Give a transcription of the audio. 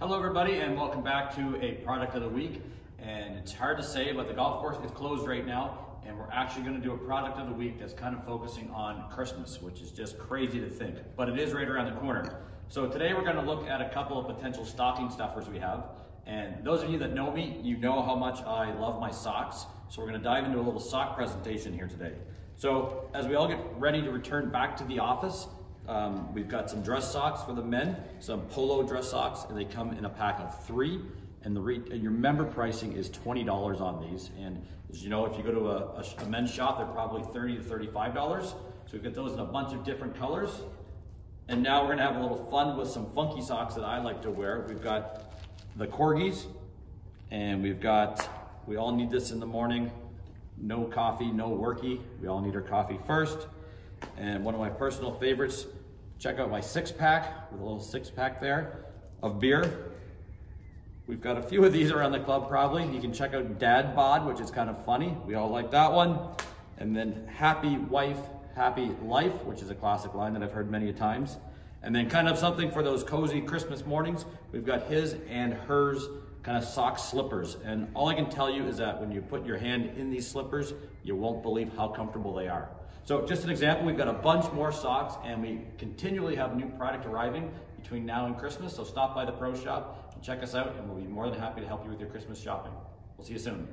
Hello everybody and welcome back to a product of the week. And it's hard to say, but the golf course is closed right now and we're actually gonna do a product of the week that's kind of focusing on Christmas, which is just crazy to think, but it is right around the corner. So today we're gonna look at a couple of potential stocking stuffers we have. And those of you that know me, you know how much I love my socks. So we're gonna dive into a little sock presentation here today. So as we all get ready to return back to the office, um, we've got some dress socks for the men, some polo dress socks, and they come in a pack of three. And the and your member pricing is $20 on these. And as you know, if you go to a, a, a men's shop, they're probably 30 to $35. So we've got those in a bunch of different colors. And now we're gonna have a little fun with some funky socks that I like to wear. We've got the corgis, and we've got, we all need this in the morning. No coffee, no worky. We all need our coffee first. And one of my personal favorites, check out my six pack with a little six pack there of beer. We've got a few of these around the club probably. You can check out Dad Bod, which is kind of funny. We all like that one. And then Happy Wife, Happy Life, which is a classic line that I've heard many times. And then kind of something for those cozy Christmas mornings. We've got his and hers kind of sock slippers. And all I can tell you is that when you put your hand in these slippers, you won't believe how comfortable they are. So just an example, we've got a bunch more socks and we continually have new product arriving between now and Christmas. So stop by the Pro Shop and check us out and we'll be more than happy to help you with your Christmas shopping. We'll see you soon.